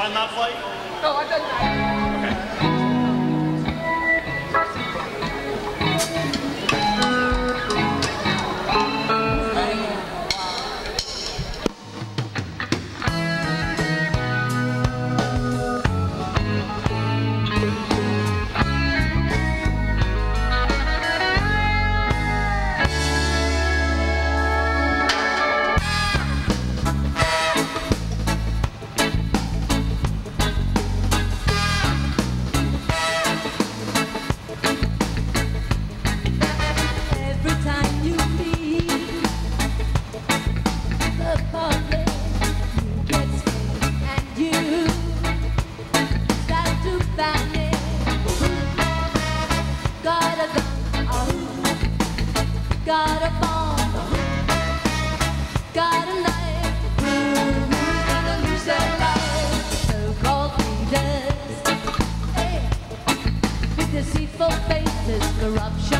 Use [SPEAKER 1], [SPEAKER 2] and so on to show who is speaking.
[SPEAKER 1] on that flight?
[SPEAKER 2] Got a bomb, got a knife. Who's gonna lose their life? So-called leaders, hey. with deceitful faces, corruption.